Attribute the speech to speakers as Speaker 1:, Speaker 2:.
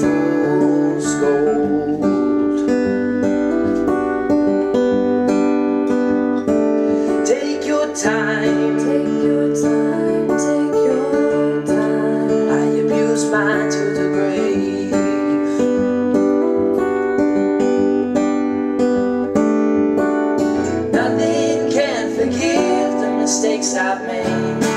Speaker 1: fool's gold. Take your time,
Speaker 2: take your time, take your time.
Speaker 1: I abuse mine to the grave. Nothing can forgive the mistakes I've made.